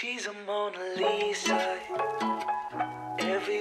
She's a Mona Lisa. Every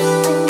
Thank